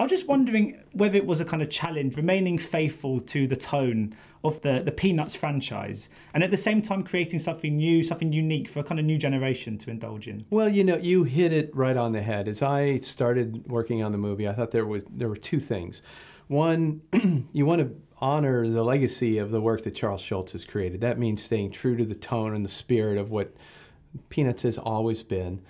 I was just wondering whether it was a kind of challenge, remaining faithful to the tone of the, the Peanuts franchise, and at the same time creating something new, something unique for a kind of new generation to indulge in. Well, you know, you hit it right on the head. As I started working on the movie, I thought there was there were two things. One, you want to honor the legacy of the work that Charles Schulz has created. That means staying true to the tone and the spirit of what Peanuts has always been.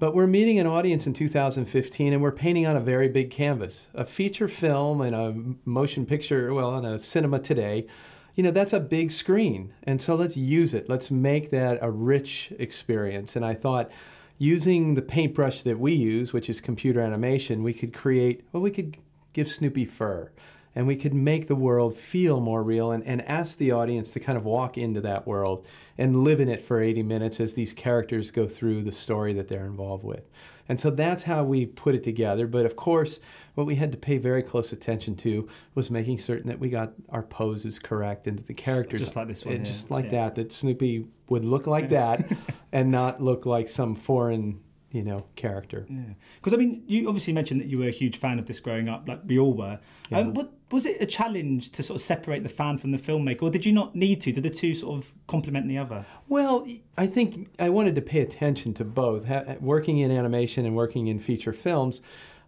But we're meeting an audience in 2015 and we're painting on a very big canvas. A feature film and a motion picture, well, in a cinema today, you know, that's a big screen. And so let's use it. Let's make that a rich experience. And I thought using the paintbrush that we use, which is computer animation, we could create, well, we could give Snoopy fur and we could make the world feel more real and, and ask the audience to kind of walk into that world and live in it for 80 minutes as these characters go through the story that they're involved with. And so that's how we put it together. But of course, what we had to pay very close attention to was making certain that we got our poses correct and that the characters just like this one, just yeah. like yeah. that, that Snoopy would look like that and not look like some foreign you know, character. Yeah, because I mean, you obviously mentioned that you were a huge fan of this growing up, like we all were. Yeah. Um, what, was it a challenge to sort of separate the fan from the filmmaker, or did you not need to? Did the two sort of complement the other? Well, I think I wanted to pay attention to both. working in animation and working in feature films,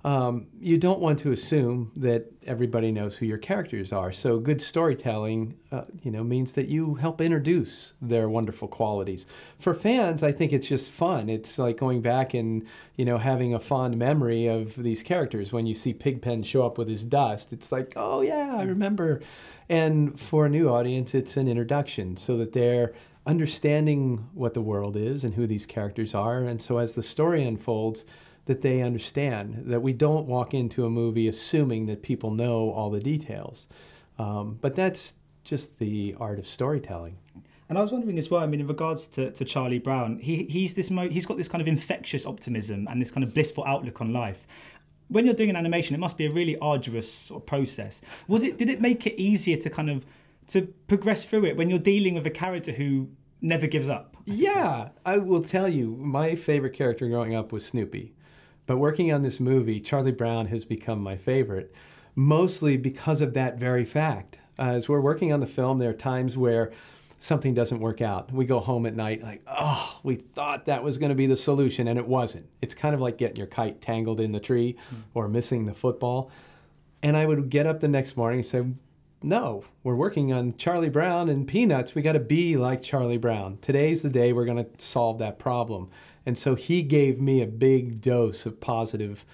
um, you don't want to assume that everybody knows who your characters are. So good storytelling, uh, you know, means that you help introduce their wonderful qualities. For fans, I think it's just fun. It's like going back and you know having a fond memory of these characters. When you see Pigpen show up with his dust, it's like, oh yeah, I remember. And for a new audience, it's an introduction so that they're understanding what the world is and who these characters are. And so as the story unfolds that they understand, that we don't walk into a movie assuming that people know all the details. Um, but that's just the art of storytelling. And I was wondering as well. I mean, in regards to, to Charlie Brown, he he's this mo- he's got this kind of infectious optimism and this kind of blissful outlook on life. When you're doing an animation, it must be a really arduous sort of process. Was it? Did it make it easier to kind of to progress through it when you're dealing with a character who never gives up? I yeah, I will tell you, my favorite character growing up was Snoopy. But working on this movie, Charlie Brown has become my favorite, mostly because of that very fact. Uh, as we're working on the film, there are times where something doesn't work out. We go home at night like, oh, we thought that was going to be the solution, and it wasn't. It's kind of like getting your kite tangled in the tree mm. or missing the football. And I would get up the next morning and say, no, we're working on Charlie Brown and Peanuts. We got to be like Charlie Brown. Today's the day we're going to solve that problem. And so he gave me a big dose of positive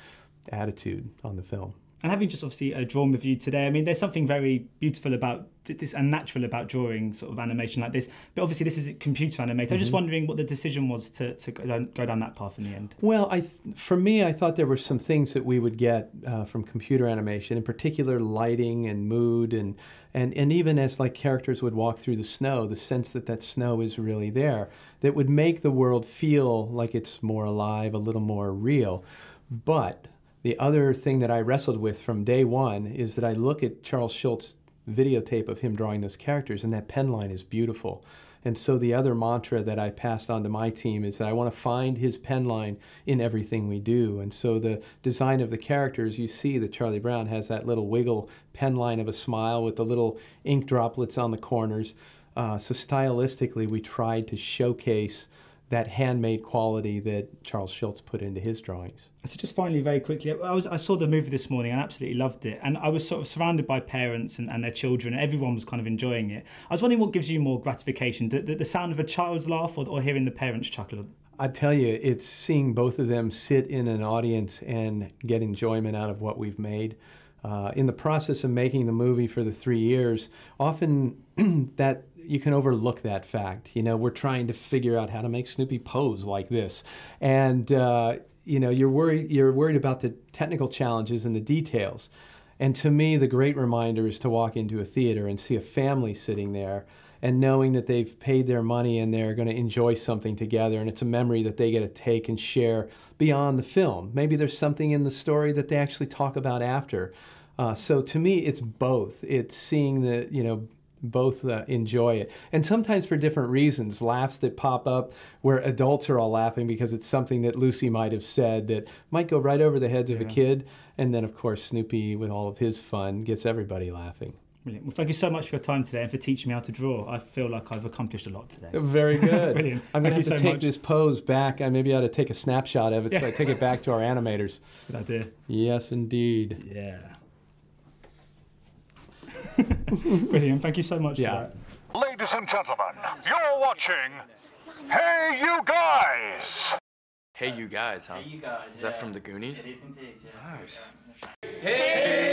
attitude on the film. And having just obviously uh, drawn with you today, I mean, there's something very beautiful about this and natural about drawing sort of animation like this. But obviously, this is computer animated. Mm-hmm. I'm just wondering what the decision was to, to go, down, go down that path in the end. Well, I for me, I thought there were some things that we would get uh, from computer animation, in particular lighting and mood, and and and even as like characters would walk through the snow, the sense that that snow is really there, that would make the world feel like it's more alive, a little more real. But the other thing that I wrestled with from day one is that I look at Charles Schulz videotape of him drawing those characters, and that pen line is beautiful. And so the other mantra that I passed on to my team is that I want to find his pen line in everything we do. And so the design of the characters, you see that Charlie Brown has that little wiggle pen line of a smile with the little ink droplets on the corners. Uh, so stylistically, we tried to showcase that handmade quality that Charles Schulz put into his drawings. So just finally, very quickly, I was I saw the movie this morning and absolutely loved it, and I was sort of surrounded by parents and, and their children, and everyone was kind of enjoying it. I was wondering what gives you more gratification, the, the, the sound of a child's laugh or, or hearing the parents chuckle? I tell you, it's seeing both of them sit in an audience and get enjoyment out of what we've made. Uh, in the process of making the movie for the three years, often that you can overlook that fact. You know, we're trying to figure out how to make Snoopy pose like this, and uh, you know, you're worried you're worried about the technical challenges and the details. And to me, the great reminder is to walk into a theater and see a family sitting there and knowing that they've paid their money and they're going to enjoy something together and it's a memory that they get to take and share beyond the film. Maybe there's something in the story that they actually talk about after. Uh, so to me, it's both. It's seeing the, you know, both uh, enjoy it. And sometimes for different reasons, laughs that pop up where adults are all laughing because it's something that Lucy might have said that might go right over the heads of a kid. And then, of course, Snoopy, with all of his fun, gets everybody laughing. Brilliant. Well, thank you so much for your time today and for teaching me how to draw. I feel like I've accomplished a lot today. Very good. Brilliant. I'm going to have to so take much. this pose back. I maybe ought to take a snapshot of it so I take it back to our animators. That's a good idea. Yes, indeed. Yeah. Brilliant. Thank you so much Yeah. for that. Ladies and gentlemen, you're watching Hey You Guys! Hey, you guys, huh? Hey, you guys. Is that yeah. from the Goonies? It is indeed, yeah. Nice. Hey,